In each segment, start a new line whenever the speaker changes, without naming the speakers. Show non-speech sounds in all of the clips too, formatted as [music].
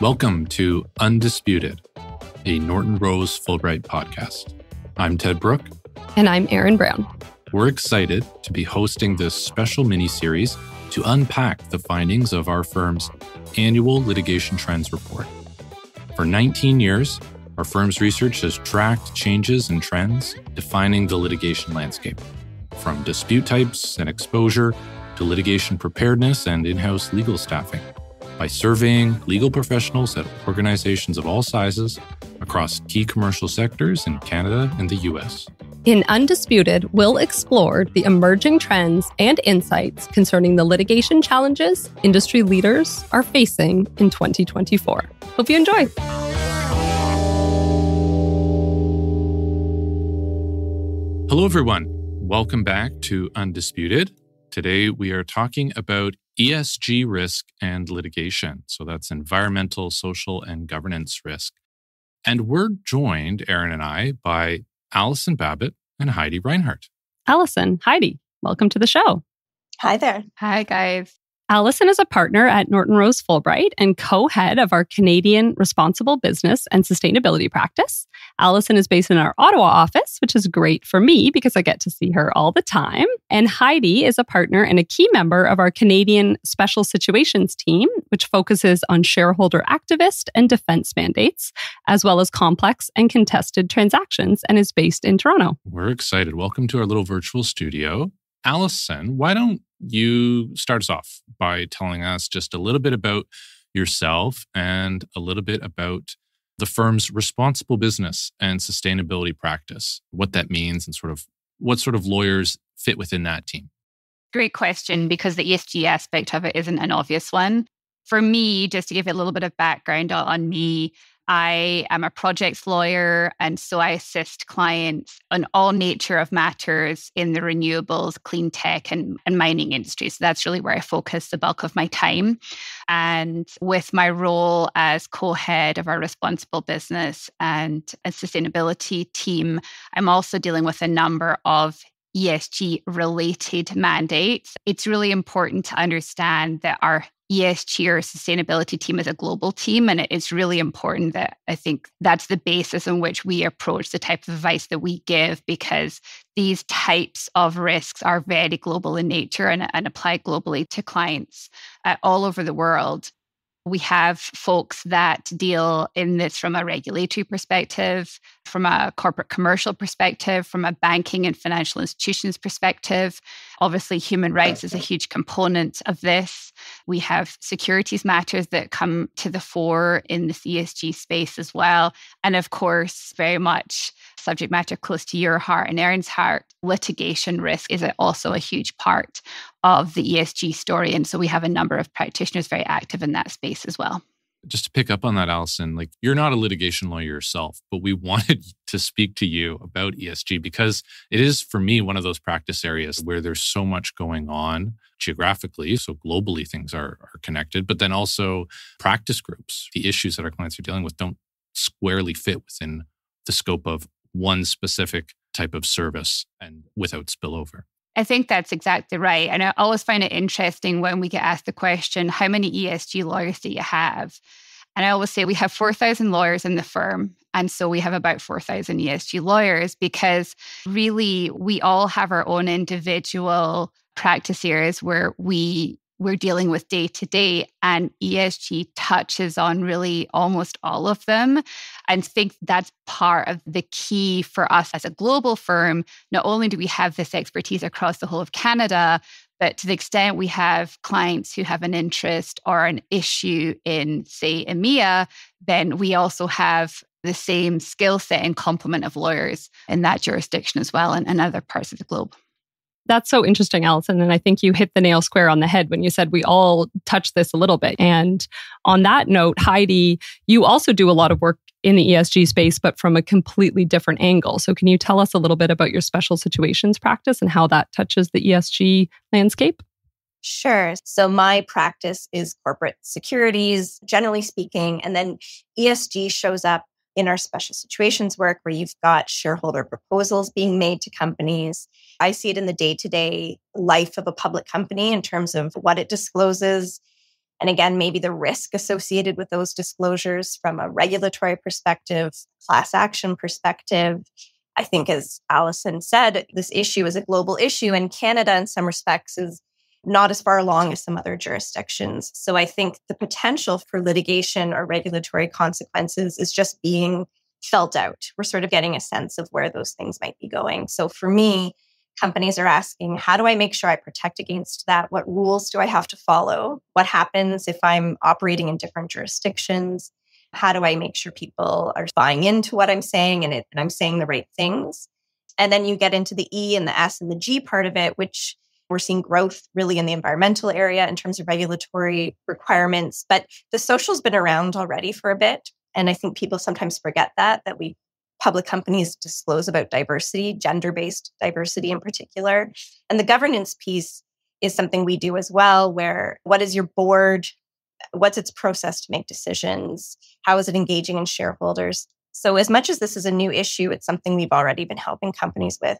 Welcome to Undisputed, a Norton Rose Fulbright podcast. I'm Ted Brook.
And I'm Erin Brown.
We're excited to be hosting this special mini series to unpack the findings of our firm's annual litigation trends report. For 19 years, our firm's research has tracked changes and trends defining the litigation landscape, from dispute types and exposure to litigation preparedness and in house legal staffing by surveying legal professionals at organizations of all sizes across key commercial sectors in Canada and the US.
In Undisputed, we'll explore the emerging trends and insights concerning the litigation challenges industry leaders are facing in 2024. Hope you enjoy.
Hello, everyone. Welcome back to Undisputed. Today, we are talking about ESG risk and litigation. So that's environmental, social, and governance risk. And we're joined, Erin and I, by Alison Babbitt and Heidi Reinhart.
Alison, Heidi, welcome to the show.
Hi there.
Hi, guys.
Alison is a partner at Norton Rose Fulbright and co head of our Canadian Responsible Business and Sustainability Practice. Alison is based in our Ottawa office, which is great for me because I get to see her all the time. And Heidi is a partner and a key member of our Canadian Special Situations team, which focuses on shareholder activist and defense mandates, as well as complex and contested transactions, and is based in Toronto.
We're excited. Welcome to our little virtual studio. Alison, why don't you start us off by telling us just a little bit about yourself and a little bit about the firm's responsible business and sustainability practice, what that means, and sort of what sort of lawyers fit within that team?
Great question because the ESG aspect of it isn't an obvious one. For me, just to give a little bit of background on me, I am a projects lawyer, and so I assist clients on all nature of matters in the renewables, clean tech, and, and mining industry. So that's really where I focus the bulk of my time. And with my role as co head of our responsible business and, sustainability team, I'm also dealing with a number of ESG related mandates. It's really important to understand that our ESG or sustainability team is a global team. And it is really important that I think that's the basis on which we approach the type of advice that we give because these types of risks are very global in nature and, and apply globally to clients uh, all over the world. We have folks that deal in this from a regulatory perspective, from a corporate commercial perspective, from a banking and financial institutions perspective. Obviously, human rights is a huge component of this. We have securities matters that come to the fore in the ESG space as well. And of course, very much subject matter close to your heart and Erin's heart, litigation risk is also a huge part of the ESG story. And so we have a number of practitioners very active in that space as well
just to pick up on that, Alison, like you're not a litigation lawyer yourself, but we [laughs] wanted to speak to you about ESG because it is, for me, one of those practice areas where there's so much going on geographically. So globally, things are, are connected, but then also practice groups. The issues that our clients are dealing with don't squarely fit within the scope of one specific type of service and without spillover.
I think that's exactly right. And I always find it interesting when we get asked the question, how many ESG lawyers do you have? And I always say we have 4,000 lawyers in the firm. And so we have about 4,000 ESG lawyers because really we all have our own individual practice areas where we we're dealing with day to day and ESG touches on really almost all of them and think that's part of the key for us as a global firm. Not only do we have this expertise across the whole of Canada but to the extent we have clients who have an interest or an issue in say EMEA then we also have the same skill set and complement of lawyers in that jurisdiction as well and, and other parts of the globe
that's so interesting, Alison. And I think you hit the nail square on the head when you said we all touch this a little bit. And on that note, Heidi, you also do a lot of work in the ESG space, but from a completely different angle. So, can you tell us a little bit about your special situations practice and how that touches the ESG landscape?
Sure. So, my practice is corporate securities, generally speaking, and then ESG shows up in our special situations work where you've got shareholder proposals being made to companies. I see it in the day to day life of a public company in terms of what it discloses, And again, maybe the risk associated with those disclosures from a regulatory perspective, class action perspective. I think, as Alison said, this issue is a global issue, and Canada, in some respects, is not as far along as some other jurisdictions. So I think the potential for litigation or regulatory consequences is just being felt out. We're sort of getting a sense of where those things might be going. So for me, companies are asking, how do I make sure I protect against that? What rules do I have to follow? What happens if I'm operating in different jurisdictions? How do I make sure people are buying into what I'm saying and, it, and I'm saying the right things? And then you get into the E and the S and the G part of it, which we're seeing growth really in the environmental area in terms of regulatory requirements. But the social's been around already for a bit. And I think people sometimes forget that, that we public companies disclose about diversity, gender based diversity in particular. And the governance piece is something we do as well, where what is your board? What's its process to make decisions? How is it engaging in shareholders? So, as much as this is a new issue, it's something we've already been helping companies with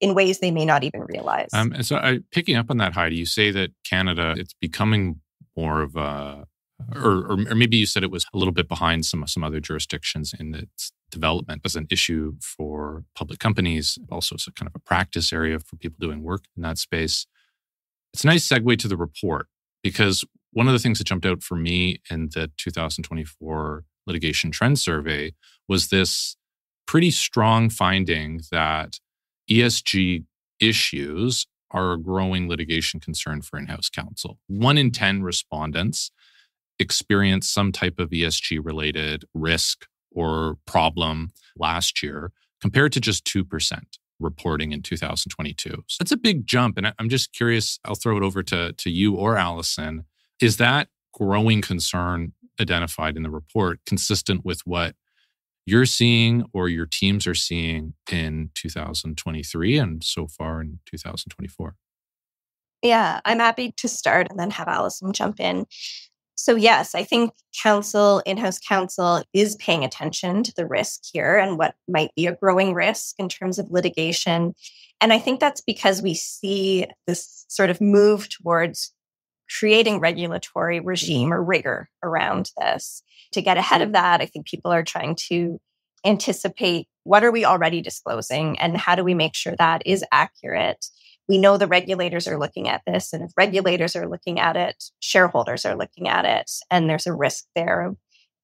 in ways they may not even realize.
Um, and so, I, picking up on that, Heidi, you say that Canada it's becoming more of a or, or, maybe you said it was a little bit behind some some other jurisdictions in its development as an issue for public companies. Also, it's a kind of a practice area for people doing work in that space. It's a nice segue to the report because one of the things that jumped out for me in the 2024 litigation trend survey was this pretty strong finding that ESG issues are a growing litigation concern for in house counsel. One in 10 respondents experienced some type of ESG related risk or problem last year compared to just 2% reporting in 2022. So that's a big jump. And I'm just curious, I'll throw it over to, to you or Alison. Is that growing concern identified in the report consistent with what you're seeing or your teams are seeing in 2023 and so far in 2024?
Yeah, I'm happy to start and then have Alison jump in. So, yes, I think counsel, in house counsel, is paying attention to the risk here and what might be a growing risk in terms of litigation. And I think that's because we see this sort of move towards creating regulatory regime or rigor around this. To get ahead of that, I think people are trying to anticipate what are we already disclosing and how do we make sure that is accurate we know the regulators are looking at this. And if regulators are looking at it, shareholders are looking at it. And there's a risk there.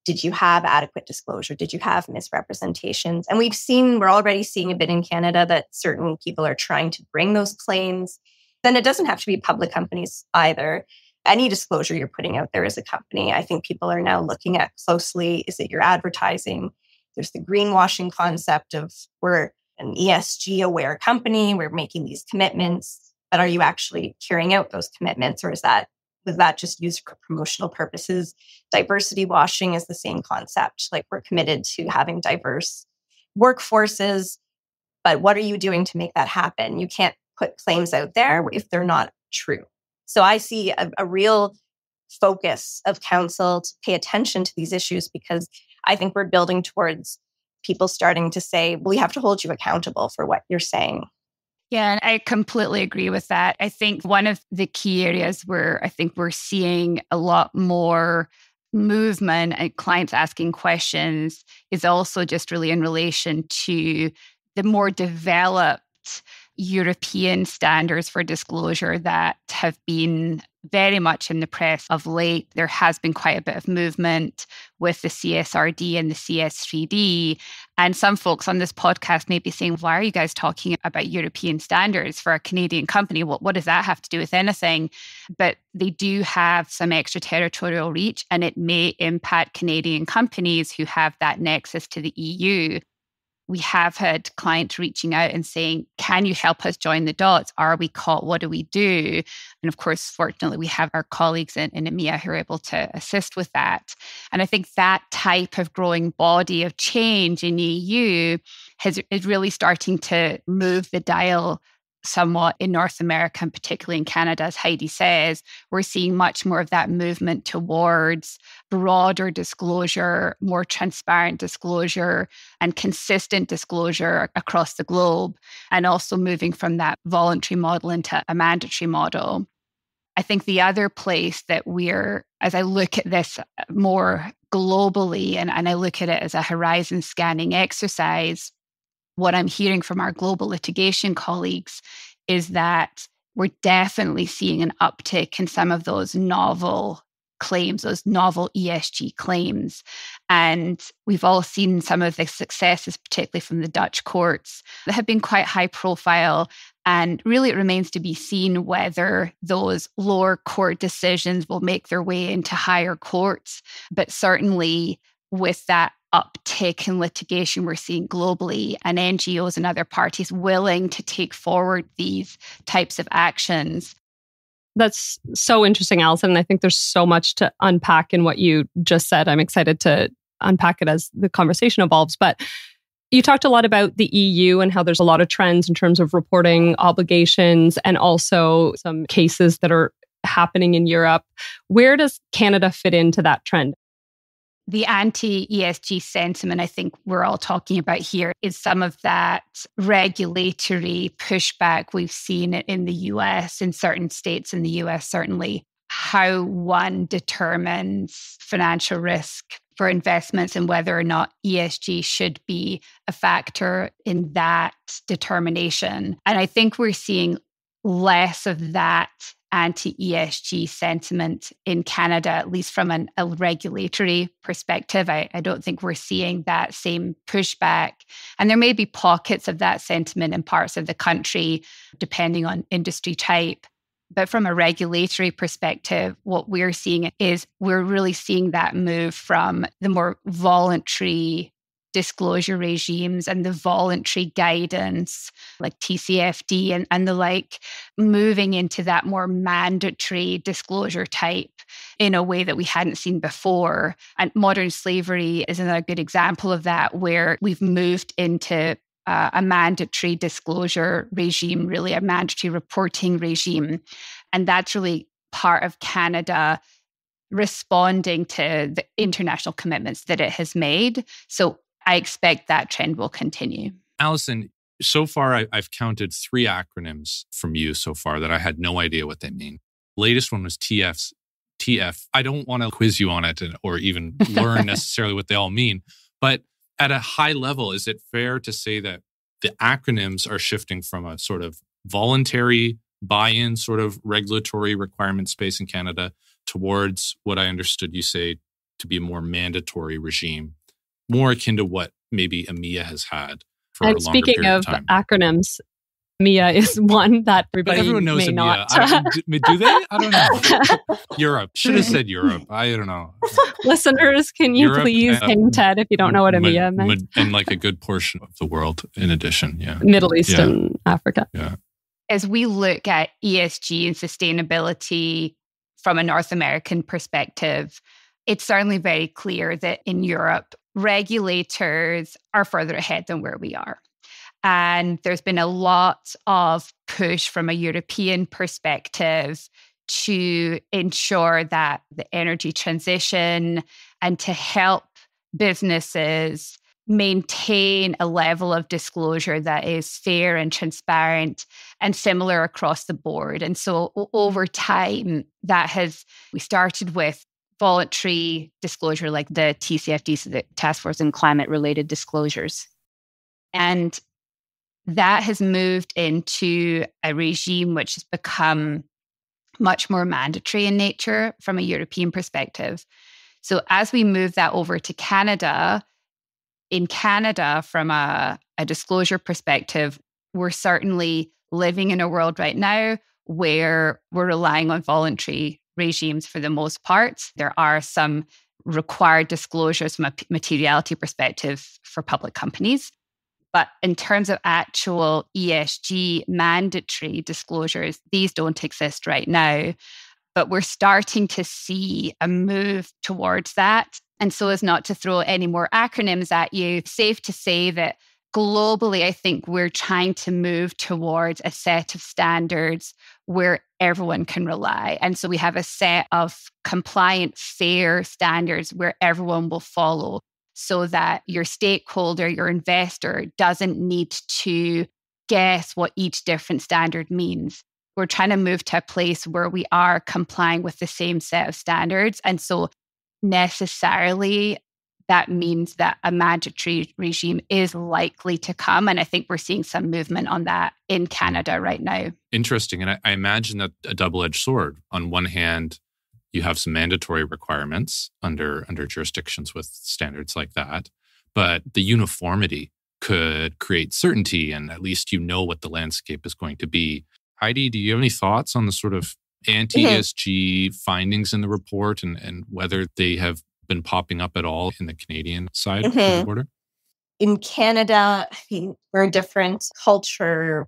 Did you have adequate disclosure? Did you have misrepresentations? And we've seen, we're already seeing a bit in Canada that certain people are trying to bring those claims. Then it doesn't have to be public companies either. Any disclosure you're putting out there as a company, I think people are now looking at closely. Is it your advertising? There's the greenwashing concept of we're an ESG aware company. We're making these commitments, but are you actually carrying out those commitments or is that was that just used for promotional purposes? Diversity washing is the same concept. Like we're committed to having diverse workforces, but what are you doing to make that happen? You can't put claims out there if they're not true. So I see a, a real focus of counsel to pay attention to these issues because I think we're building towards people starting to say, we have to hold you accountable for what you're saying.
Yeah, and I completely agree with that. I think one of the key areas where I think we're seeing a lot more movement and clients asking questions is also just really in relation to the more developed European standards for disclosure that have been very much in the press of late. There has been quite a bit of movement with the CSRD and the CS3D. And some folks on this podcast may be saying, why are you guys talking about European standards for a Canadian company? What, what does that have to do with anything? But they do have some extraterritorial reach, and it may impact Canadian companies who have that nexus to the EU we have had clients reaching out and saying, Can you help us join the dots? Are we caught? What do we do? And of course, fortunately, we have our colleagues in, in EMEA who are able to assist with that. And I think that type of growing body of change in the EU has, is really starting to move the dial somewhat in North America and particularly in Canada, as Heidi says, we're seeing much more of that movement towards broader disclosure, more transparent disclosure, and consistent disclosure across the globe, and also moving from that voluntary model into a mandatory model. I think the other place that we're, as I look at this uh, more globally and, and I look at it as a horizon scanning exercise, what I'm hearing from our global litigation colleagues is that we're definitely seeing an uptick in some of those novel claims, those novel ESG claims. And we've all seen some of the successes, particularly from the Dutch courts, that have been quite high profile. And really, it remains to be seen whether those lower court decisions will make their way into higher courts. But certainly, with that uptick in litigation we're seeing globally and NGOs and other parties willing to take forward these types of actions.
That's so interesting, Alison. And I think there's so much to unpack in what you just said. I'm excited to unpack it as the conversation evolves. But you talked a lot about the EU and how there's a lot of trends in terms of reporting obligations and also some cases that are happening in Europe. Where does Canada fit into that trend?
The anti ESG sentiment I think we're all talking about here is some of that regulatory pushback we've seen in the US, in certain states in the US, certainly, how one determines financial risk for investments and whether or not ESG should be a factor in that determination. And I think we're seeing less of that anti ESG sentiment in Canada, at least from an, a regulatory perspective. I, I don't think we're seeing that same pushback. And there may be pockets of that sentiment in parts of the country, depending on industry type. But from a regulatory perspective, what we're seeing is we're really seeing that move from the more voluntary disclosure regimes and the voluntary guidance like TCFD and, and the like, moving into that more mandatory disclosure type in a way that we hadn't seen before. And modern slavery is another good example of that, where we've moved into uh, a mandatory disclosure regime, really a mandatory reporting regime. And that's really part of Canada responding to the international commitments that it has made. So I expect that trend will continue.
Alison, so far I, have counted three acronyms from you so far that I had no idea what they mean. Latest one was TF's TF. I don't want to quiz you on it or even learn [laughs] necessarily what they all mean, but at a high level, is it fair to say that the acronyms are shifting from a sort of voluntary buy-in sort of regulatory requirement space in Canada towards what I understood you say to be a more mandatory regime more akin to what maybe EMEA has had. For
and speaking of, of acronyms, EMEA is [laughs] one that everybody but everyone knows may not.
do, do they? I don't know. [laughs] Europe should have said Europe. I don't know.
Listeners, can you Europe please and, hint at if you don't know what EMEA ma- meant?
and like a good portion of the world, in addition, yeah,
Middle East yeah. and Africa.
Yeah.
As we look at ESG and sustainability from a North American perspective, it's certainly very clear that in Europe, regulators are further ahead than where we are. And there's been a lot of push from a European perspective to ensure that the energy transition and to help businesses maintain a level of disclosure that is fair and transparent and similar across the board. And so over time, that has, we started with voluntary disclosure like the TCFD, so the Task Force on Climate Related Disclosures. And that has moved into a regime which has become much more mandatory in nature from a European perspective. So as we move that over to Canada, in Canada, from a, a disclosure perspective, we're certainly living in a world right now where we're relying on voluntary regimes for the most part. There are some required disclosures from a materiality perspective for public companies. But in terms of actual ESG mandatory disclosures, these don't exist right now. But we're starting to see a move towards that. And so, as not to throw any more acronyms at you, safe to say that globally, I think we're trying to move towards a set of standards where everyone can rely. And so we have a set of compliant, fair standards where everyone will follow so that your stakeholder, your investor doesn't need to guess what each different standard means. we're trying to move to a place where we are complying with the same set of standards. And so necessarily that means that a mandatory regime is likely to come. And I think we're seeing some movement on that in Canada right now.
Interesting. And I, I imagine that a double edged sword. On one hand, you have some mandatory requirements under under jurisdictions with standards like that but the uniformity could create certainty and at least you know what the landscape is going to be heidi do you have any thoughts on the sort of anti-esg mm-hmm. findings in the report and, and whether they have been popping up at all in the canadian side mm-hmm. of the mm-hmm. border
in canada I mean, we're a different culture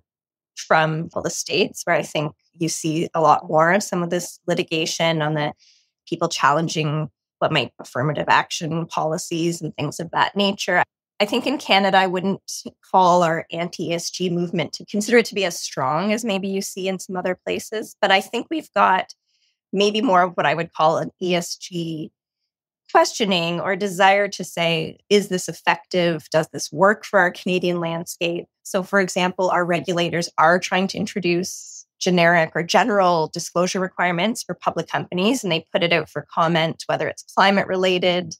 from well, the states where i think you see a lot more of some of this litigation on the people challenging what might affirmative action policies and things of that nature. I think in Canada, I wouldn't call our anti ESG movement to consider it to be as strong as maybe you see in some other places. But I think we've got maybe more of what I would call an ESG questioning or desire to say, is this effective? Does this work for our Canadian landscape? So, for example, our regulators are trying to introduce generic or general disclosure requirements for public companies, and they put it out for comment, whether it's climate related.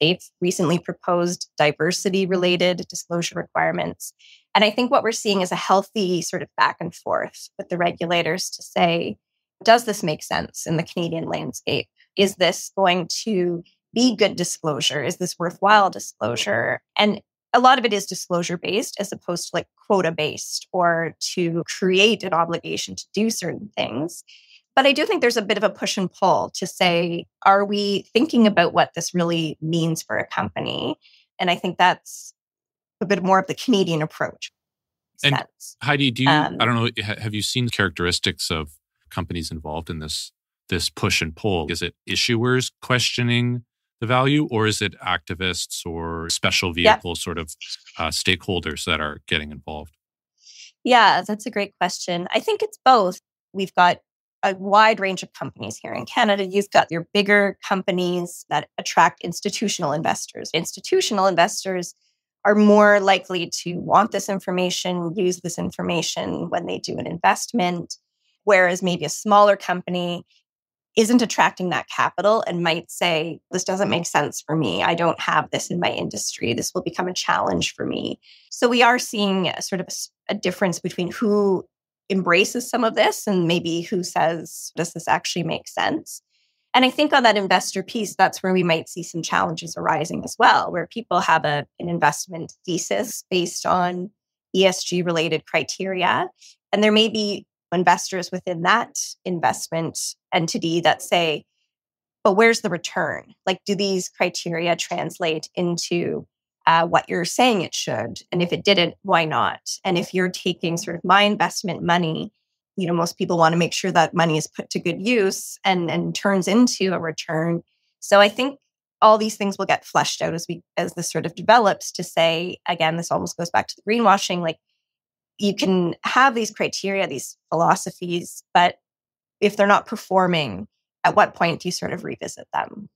They've recently proposed diversity related disclosure requirements. And I think what we're seeing is a healthy sort of back and forth with the regulators to say, does this make sense in the Canadian landscape? Is this going to be good disclosure? Is this worthwhile disclosure? And a lot of it is disclosure based as opposed to like quota based or to create an obligation to do certain things. But I do think there's a bit of a push and pull to say, are we thinking about what this really means for a company? And I think that's a bit more of the Canadian approach.
And sense. Heidi, do you, um, I don't know, have you seen characteristics of companies involved in this this push and pull? Is it issuers questioning the value, or is it activists or special vehicle sort of uh, stakeholders that are getting involved?
Yeah, that's a great question. I think it's both. We've got a wide range of companies here in Canada. You've got your bigger companies that attract institutional investors. Institutional investors are more likely to want this information, use this information when they do an investment. Whereas maybe a smaller company isn't attracting that capital and might say, This doesn't make sense for me. I don't have this in my industry. This will become a challenge for me. So we are seeing a sort of a, a difference between who embraces some of this and maybe who says, Does this actually make sense? And I think on that investor piece, that's where we might see some challenges arising as well, where people have a, an investment thesis based on ESG related criteria. And there may be investors within that investment entity that say, but where's the return? Like, do these criteria translate into uh, what you're saying it should? And if it didn't, why not? And if you're taking sort of my investment money, you know, most people want to make sure that money is put to good use and, and turns into a return. So I think all these things will get fleshed out as we as this sort of develops to say, again, this almost goes back to the greenwashing, like you can have these criteria, these philosophies, but if they're not performing, at what point do you sort of revisit them?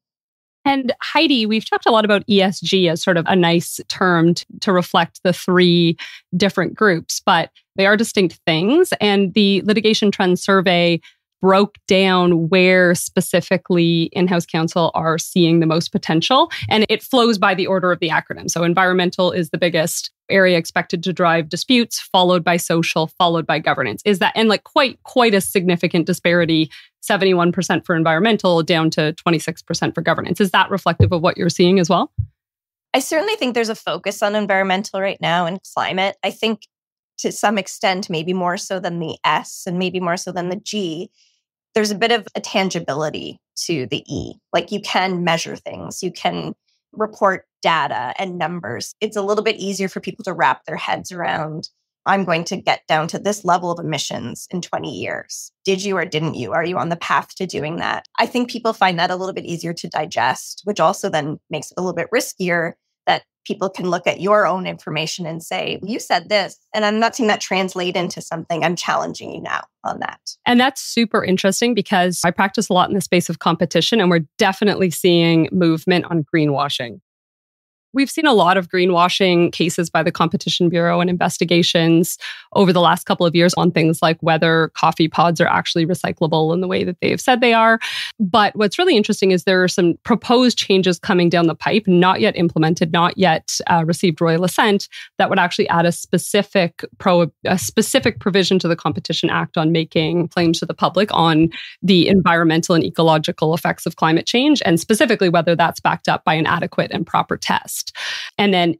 And Heidi, we've talked a lot about ESG as sort of a nice term to, reflect the three different groups, but they are distinct things. And the Litigation Trends Survey broke down where specifically in house counsel are seeing the most potential. And it flows by the order of the acronym. So, environmental is the biggest area expected to drive disputes, followed by social, followed by governance. Is that, and like quite, quite a significant disparity 71% for environmental down to 26% for governance. Is that reflective of what you're seeing as well?
I certainly think there's a focus on environmental right now and climate. I think to some extent, maybe more so than the S and maybe more so than the G, there's a bit of a tangibility to the E. Like you can measure things, you can report data and numbers. It's a little bit easier for people to wrap their heads around. I'm going to get down to this level of emissions in 20 years. Did you or didn't you? Are you on the path to doing that? I think people find that a little bit easier to digest, which also then makes it a little bit riskier that people can look at your own information and say, you said this, and I'm not seeing that translate into something. I'm challenging you now on that.
And that's super interesting because I practice a lot in the space of competition, and we're definitely seeing movement on greenwashing. We've seen a lot of greenwashing cases by the Competition Bureau and investigations over the last couple of years on things like whether coffee pods are actually recyclable in the way that they've said they are. But what's really interesting is there are some proposed changes coming down the pipe, not yet implemented, not yet uh, received royal assent, that would actually add a specific pro a specific provision to the Competition Act on making claims to the public on the environmental and ecological effects of climate change, and specifically whether that's backed up by an adequate and proper test. And then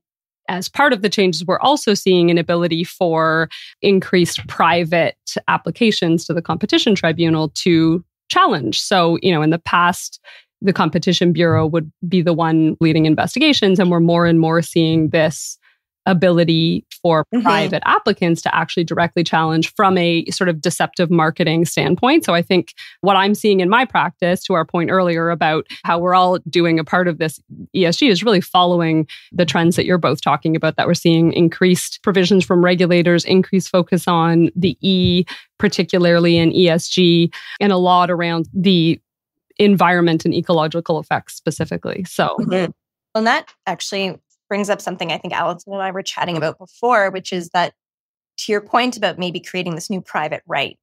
as part of the changes, we're also seeing an ability for increased private applications to the competition tribunal to challenge. So, you know, in the past, the competition bureau would be the one leading investigations, and we're more and more seeing this ability for mm-hmm. private applicants to actually directly challenge from a sort of deceptive marketing standpoint. So I think what I'm seeing in my practice, to our point earlier about how we're all doing a part of this ESG, is really following the trends that you're both talking about, that we're seeing increased provisions from regulators, increased focus on the E, particularly in ESG, and a lot around the environment and ecological effects specifically. So,
mm-hmm. and that actually brings up something I think Alison and I were chatting about before, which is that to your point about maybe creating this new private right,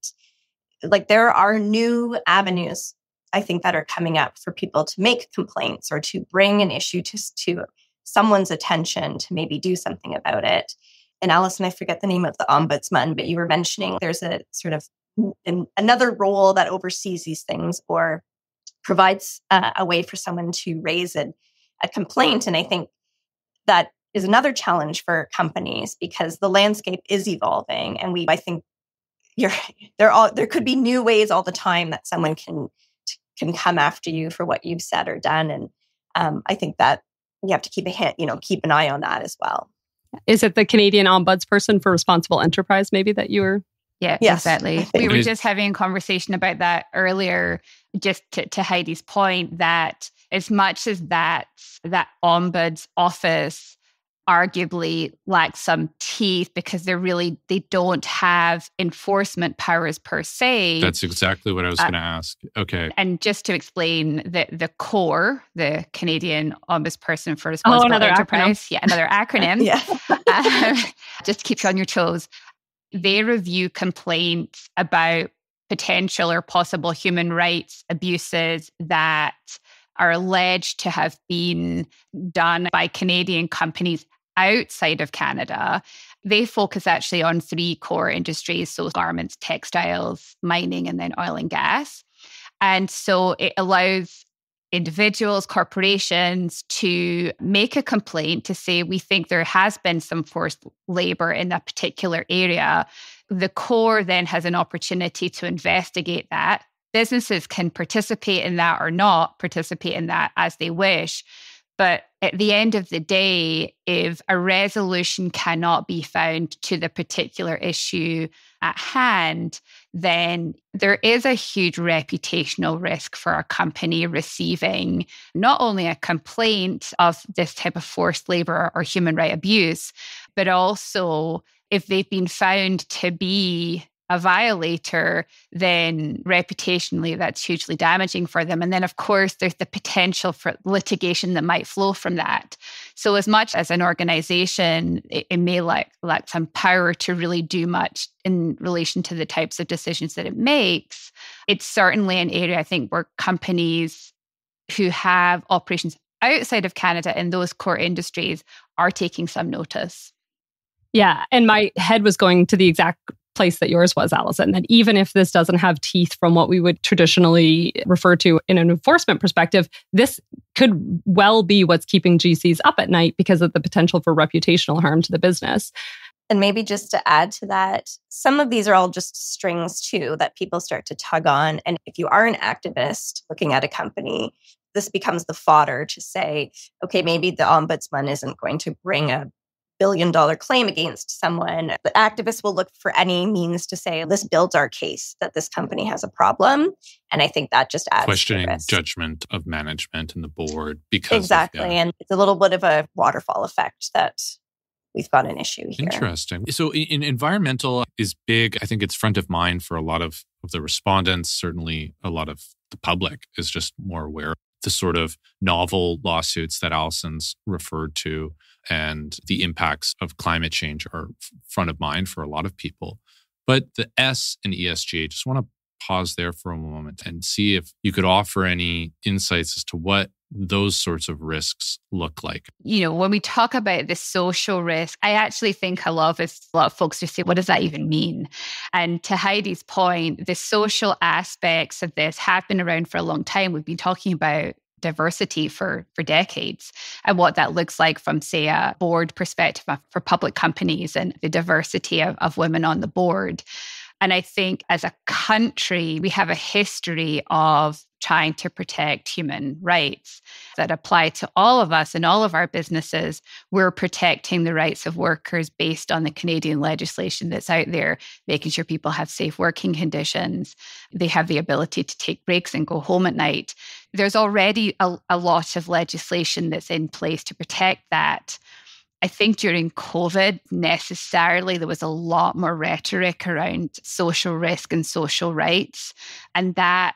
like there are new avenues I think that are coming up for people to make complaints or to bring an issue to, to someone's attention to maybe do something about it. And Alison, I forget the name of the ombudsman, but you were mentioning there's a sort of an, another role that oversees these things or provides uh, a way for someone to raise a, a complaint. And I think that is another challenge for companies because the landscape is evolving and we i think you're [laughs] there all there could be new ways all the time that someone can can come after you for what you've said or done and um, i think that you have to keep a hand you know keep an eye on that as well
is it the canadian ombudsperson for responsible enterprise maybe that you were
yeah, yes. exactly. We were just having a conversation about that earlier, just to, to Heidi's point that as much as that that ombuds office arguably lacks some teeth because they're really they don't have enforcement powers per se.
That's exactly what i was uh, going to ask. Okay.
and just to explain the the core the canadian ombudsperson for oh, responsible oh, another enterprise. Acronym. yeah another acronym. [laughs] Yeah. uh, [laughs] just to keep you on your toes they review complaints about potential or possible human rights abuses that are alleged to have been done by Canadian companies outside of Canada. They focus actually on three core industries so garments, textiles, mining, and then oil and gas. And so it allows individuals, corporations to make a complaint to say, we think there has been some forced labor in that particular area. The core then has an opportunity to investigate that. Businesses can participate in that or not participate in that as they wish. But at the end of the day, if a resolution cannot be found to the particular issue at hand, then there is a huge reputational risk for a company receiving not only a complaint of this type of forced labor or human right abuse, but also if they've been found to be a violator, then reputationally that's hugely damaging for them. And then, of course, there's the potential for litigation that might flow from that. So, as much as an organization, it, it may lack, lack some power to really do much in relation to the types of decisions that it makes, it's certainly an area I think where companies who have operations outside of Canada in those core industries are taking some notice.
Yeah. And my head was going to the exact place that yours was, Alison, that even if this doesn't have teeth from what we would traditionally refer to in an enforcement perspective, this could well be what's keeping GCs up at night because of the potential for reputational harm to the business.
And maybe just to add to that, some of these are all just strings too that people start to tug on. And if you are an activist looking at a company, this becomes the fodder to say, okay, maybe the ombudsman isn't going to bring a billion dollar claim against someone, the activists will look for any means to say, this builds our case that this company has a problem. And I think that just adds
questioning judgment of management and the board because
exactly.
Of,
yeah. And it's a little bit of a waterfall effect that we've got an issue here.
Interesting. So in, environmental is big. I think it's front of mind for a lot of, of the respondents. Certainly a lot of the public is just more aware of the sort of novel lawsuits that Alison's referred to and the impacts of climate change are front of mind for a lot of people. But the S in ESG, I just want to pause there for a moment and see if you could offer any insights as to what those sorts of risks look like?
You know, when we talk about the social risk, I actually think a lot of a lot of folks just say, what does that even mean? And to Heidi's point, the social aspects of this have been around for a long time. We've been talking about diversity for for decades and what that looks like from say a board perspective uh, for public companies and the diversity of, of women on the board. And i think as a country we have a history of trying to protect human rights that apply to all of us and all of our businesses. We're protecting the rights of workers based on the Canadian legislation that's out there, making sure people have safe working conditions. They have the ability to take breaks and go home at night. There's already a, a lot of legislation that's in place to protect that. I think during COVID, necessarily, there was a lot more rhetoric around social risk and social rights. And that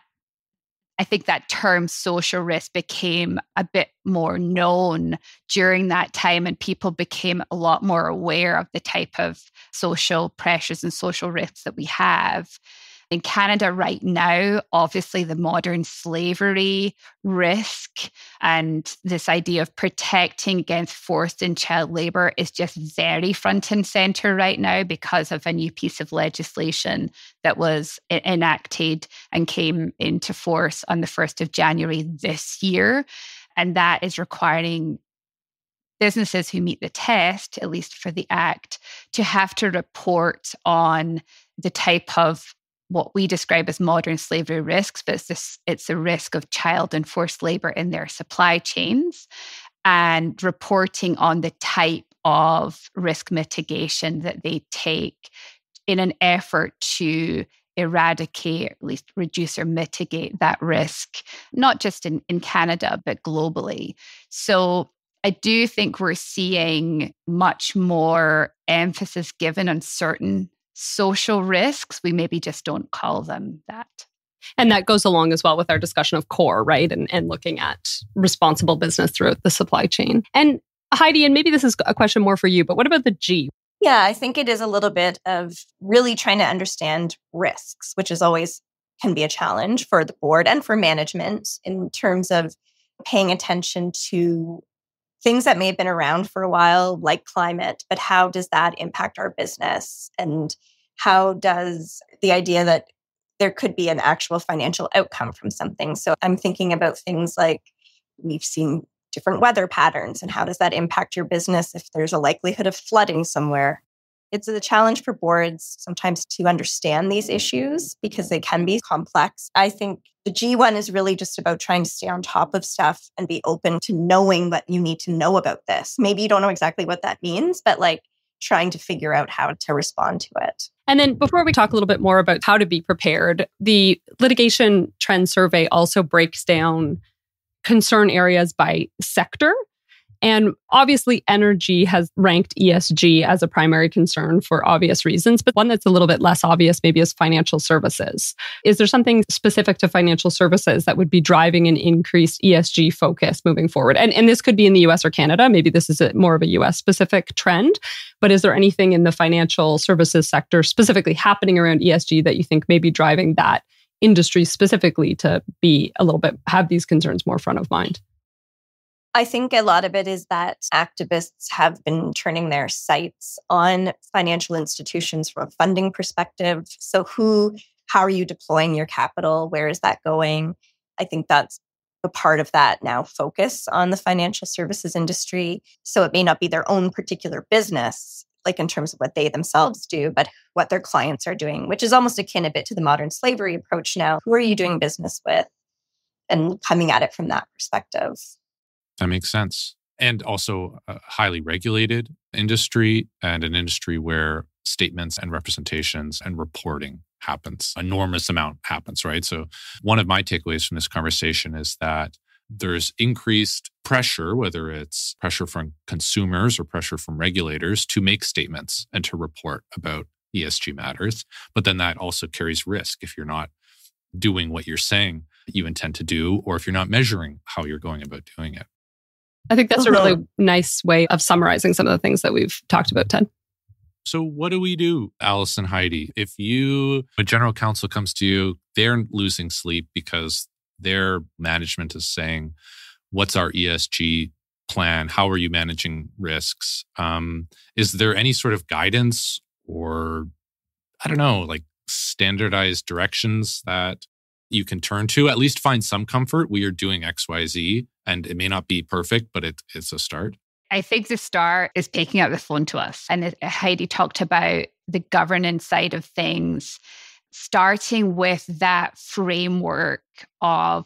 I think that term social risk became a bit more known during that time, and people became a lot more aware of the type of social pressures and social risks that we have. In Canada right now, obviously, the modern slavery risk and this idea of protecting against forced and child labor is just very front and center right now because of a new piece of legislation that was enacted and came into force on the 1st of January this year. And that is requiring businesses who meet the test, at least for the Act, to have to report on the type of what we describe as modern slavery risks, but it's this it's a risk of child and forced labor in their supply chains and reporting on the type of risk mitigation that they take in an effort to eradicate, at least reduce or mitigate that risk, not just in, in Canada, but globally. So I do think we're seeing much more emphasis given on certain social risks. We maybe just don't call them that.
And that goes along as well with our discussion of core, right? And, and looking at responsible business throughout the supply chain. And Heidi, and maybe this is a question more for you, but what about the G?
Yeah, I think it is a little bit of really trying to understand risks, which is always can be a challenge for the board and for management in terms of paying attention to things that may have been around for a while, like climate, but how does that impact our business? And how does the idea that there could be an actual financial outcome from something? So I'm thinking about things like we've seen different weather patterns and how does that impact your business if there's a likelihood of flooding somewhere? It's a challenge for boards sometimes to understand these issues because they can be complex. I think the G1 is really just about trying to stay on top of stuff and be open to knowing what you need to know about this. Maybe you don't know exactly what that means, but like trying to figure out how to respond to it.
And then before we talk a little bit more about how to be prepared, the litigation trend survey also breaks down concern areas by sector. And obviously, energy has ranked ESG as a primary concern for obvious reasons, but one that's a little bit less obvious maybe is financial services. Is there something specific to financial services that would be driving an increased ESG focus moving forward? And, and this could be in the US or Canada. Maybe this is a, more of a US specific trend, but is there anything in the financial services sector specifically happening around ESG that you think may be driving that industry specifically to be a little bit have these concerns more front of mind?
I think a lot of it is that activists have been turning their sights on financial institutions from a funding perspective. So, who, how are you deploying your capital? Where is that going? I think that's a part of that now focus on the financial services industry. So, it may not be their own particular business, like in terms of what they themselves do, but what their clients are doing, which is almost akin a bit to the modern slavery approach now. Who are you doing business with? And coming at it from that perspective.
That makes sense. And also a highly regulated industry and an industry where statements and representations and reporting happens. Enormous amount happens, right? So one of my takeaways from this conversation is that there's increased pressure, whether it's pressure from consumers or pressure from regulators to make statements and to report about ESG matters. But then that also carries risk if you're not doing what you're saying you intend to do, or if you're not measuring how you're going about doing it.
I think that's a really nice way of summarizing some of the things that we've talked about, Ted.
So, what do we do, Alison and Heidi? If you, a general counsel comes to you, they're losing sleep because their management is saying, What's our ESG plan? How are you managing risks? Um, is there any sort of guidance or, I don't know, like standardized directions that you can turn to? At least find some comfort. We are doing XYZ, and it may not be perfect, but it, it's a start.
I think the start is picking up the phone to us. And Heidi talked about the governance side of things, starting with that framework of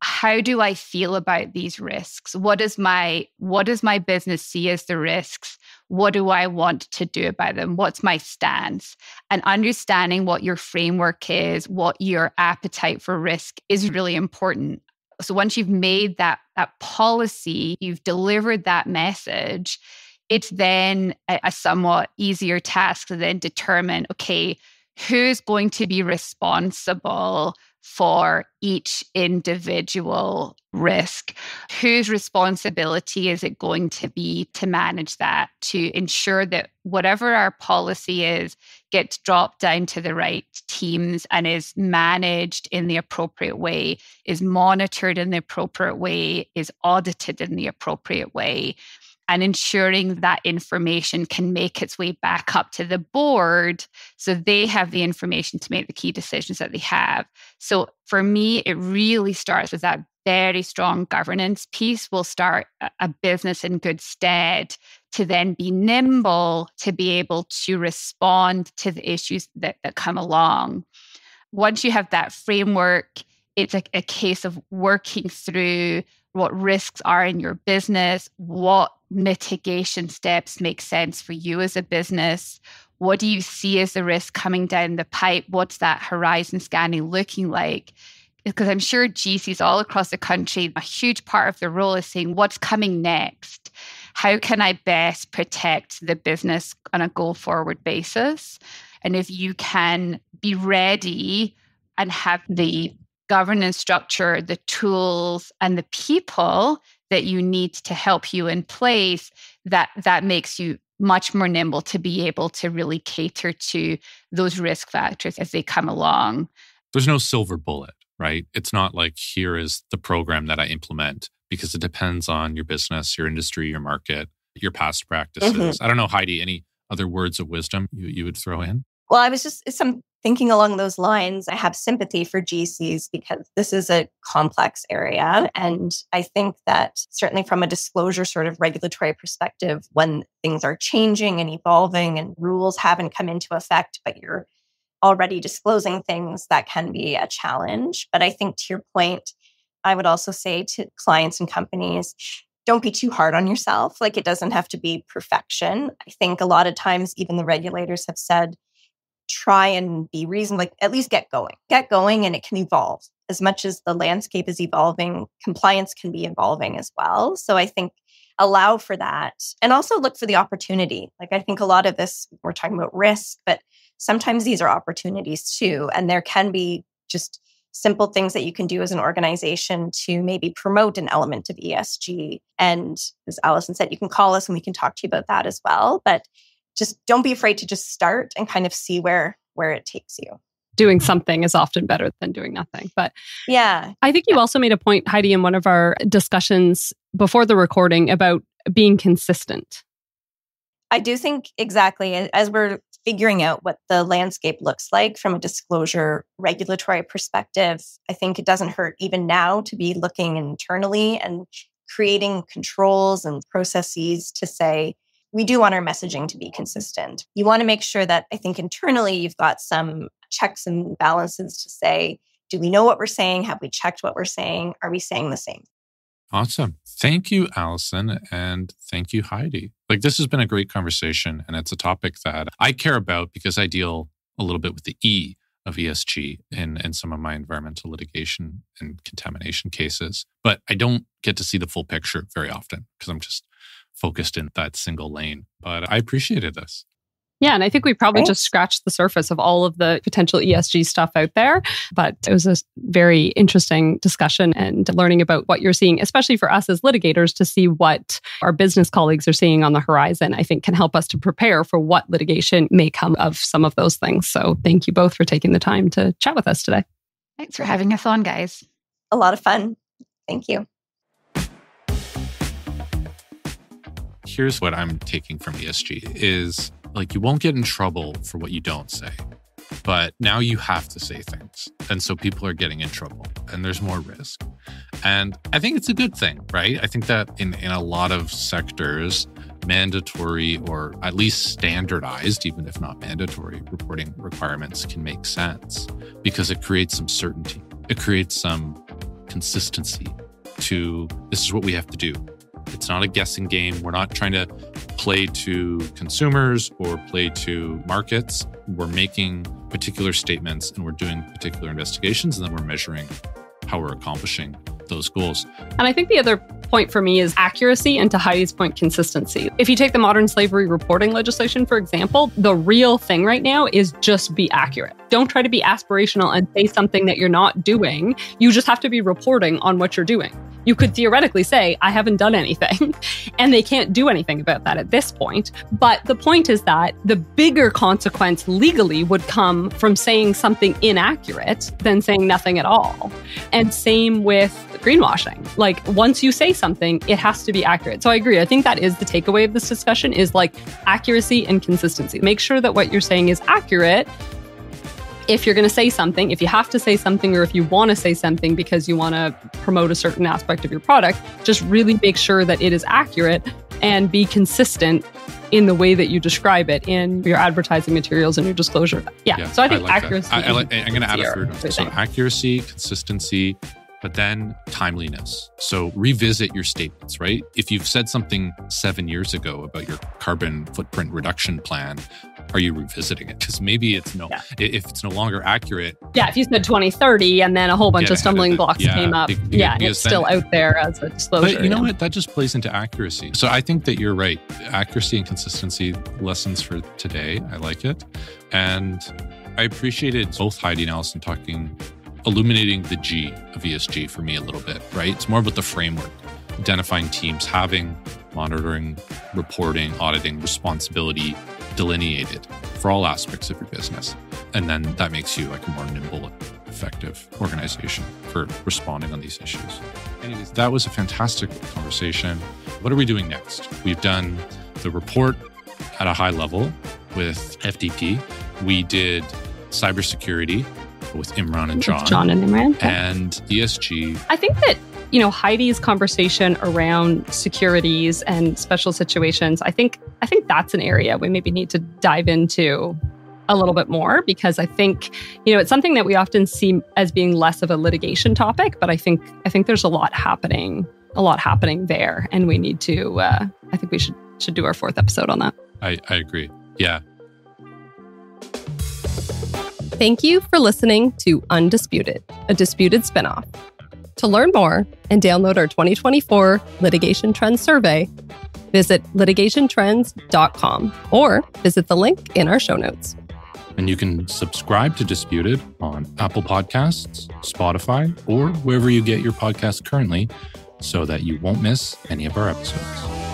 how do I feel about these risks? What is my what does my business see as the risks? What do I want to do about them? What's my stance? And understanding what your framework is, what your appetite for risk is really important. So once you've made that that policy, you've delivered that message, it's then a, a somewhat easier task to then determine, okay, who's going to be responsible for each individual risk. Whose responsibility is it going to be to manage that, to ensure that whatever our policy is gets dropped down to the right teams and is managed in the appropriate way, is monitored in the appropriate way, is audited in the appropriate way? And ensuring that information can make its way back up to the board so they have the information to make the key decisions that they have. So for me, it really starts with that very strong governance piece will start a business in good stead to then be nimble to be able to respond to the issues that, that come along. Once you have that framework, it's a, a case of working through what risks are in your business, what mitigation steps make sense for you as a business. What do you see as the risk coming down the pipe? What's that horizon scanning looking like? Because I'm sure GCs all across the country, a huge part of their role is saying, what's coming next? How can I best protect the business on a go forward basis? And if you can be ready and have the governance structure, the tools, and the people that you need to help you in place, that that makes you much more nimble to be able to really cater to those risk factors as they come along.
There's no silver bullet, right? It's not like here is the program that I implement because it depends on your business, your industry, your market, your past practices. Mm-hmm. I don't know, Heidi, any other words of wisdom you, you would throw in?
Well, I was just some thinking along those lines. I have sympathy for GCs because this is a complex area. And I think that certainly from a disclosure sort of regulatory perspective, when things are changing and evolving and rules haven't come into effect, but you're already disclosing things, that can be a challenge. But I think to your point, I would also say to clients and companies, don't be too hard on yourself. Like it doesn't have to be perfection. I think a lot of times, even the regulators have said, try and be reasonable, like at least get going, get going, and it can evolve. As much as the landscape is evolving, compliance can be evolving as well. So I think allow for that and also look for the opportunity. Like I think a lot of this, we're talking about risk, but sometimes these are opportunities too. And there can be just simple things that you can do as an organization to maybe promote an element of ESG. And as Alison said, you can call us and we can talk to you about that as well. But just don't be afraid to just start and kind of see where where it takes you
doing something is often better than doing nothing. But
yeah,
I think you
yeah.
also made a point, Heidi, in one of our discussions before the recording about being consistent.
I do think exactly as we're figuring out what the landscape looks like from a disclosure regulatory perspective, I think it doesn't hurt even now to be looking internally and creating controls and processes to say, we do want our messaging to be consistent. You want to make sure that I think internally you've got some checks and balances to say, do we know what we're saying? Have we checked what we're saying? Are we saying the same?
Awesome. Thank you, Alison. And thank you, Heidi. Like, this has been a great conversation. And it's a topic that I care about because I deal a little bit with the E of ESG in, in some of my environmental litigation and contamination cases. But I don't get to see the full picture very often because I'm just focused in that single lane. But I appreciated this.
Yeah, and I think we probably just scratched the surface of all of the potential ESG stuff out there. But it was a very interesting discussion and learning about what you're seeing, especially for us as litigators, to see what our business colleagues are seeing on the horizon, I think can help us to prepare for what litigation may come of some of those things. So thank you both for taking the time to chat with us today.
Thanks for having us on, guys.
A lot of fun. Thank you.
Here's what I'm taking from ESG is like you won't get in trouble for what you don't say. But now you have to say things. And so people are getting in trouble and there's more risk. And I think it's a good thing, right? I think that in, in a lot of sectors, mandatory or at least standardized, even if not mandatory, reporting requirements can make sense because it creates some certainty. It creates some consistency to this is what we have to do. It's not a guessing game. We're not trying to play to consumers or play to markets. We're making particular statements and we're doing particular investigations, and then we're measuring how we're accomplishing those goals.
And I think the other point for me is accuracy and to Heidi's point, consistency. If you take the modern slavery reporting legislation, for example, the real thing right now is just be accurate. Don't try to be aspirational and say something that you're not doing. You just have to be reporting on what you're doing. You could theoretically say, I haven't done anything, [laughs] and they can't do anything about that at this point. But the point is that the bigger consequence legally would come from saying something inaccurate than saying nothing at all. Same with greenwashing. Like once you say something, it has to be accurate. So I agree. I think that is the takeaway of this discussion is like accuracy and consistency. Make sure that what you're saying is accurate if you're going to say something, if you have to say something, or if you want to say something because you want to promote a certain aspect of your product, just really make sure that it is accurate and be consistent in the way that you describe it in your advertising materials and your disclosure. Yeah. yeah so I think I like accuracy. I, I
like, I'm going to add a third. So accuracy, consistency, but then timeliness. So revisit your statements, right? If you've said something seven years ago about your carbon footprint reduction plan, are you revisiting it? Because maybe it's no, yeah. if it's no longer accurate.
Yeah, if you said 2030 and then a whole bunch of stumbling blocks yeah, came up, because, yeah, it's still out there as a disclosure.
But you know what? That just plays into accuracy. So I think that you're right. Accuracy and consistency lessons for today. I like it. And I appreciated both Heidi and Alison talking illuminating the G of ESG for me a little bit, right? It's more about the framework, identifying teams, having monitoring, reporting, auditing responsibility delineated for all aspects of your business. And then that makes you like a more nimble, effective organization for responding on these issues. Anyways, that was a fantastic conversation. What are we doing next? We've done the report at a high level with FDP. We did cybersecurity with Imran and John.
John and Imran.
And ESG.
I think that, you know, Heidi's conversation around securities and special situations, I think I think that's an area we maybe need to dive into a little bit more because I think, you know, it's something that we often see as being less of a litigation topic, but I think I think there's a lot happening, a lot happening there. And we need to uh, I think we should should do our fourth episode on that.
I, I agree. Yeah.
Thank you for listening to Undisputed, a disputed spinoff. To learn more and download our 2024 Litigation Trends Survey, visit litigationtrends.com or visit the link in our show notes.
And you can subscribe to Disputed on Apple Podcasts, Spotify, or wherever you get your podcasts currently so that you won't miss any of our episodes.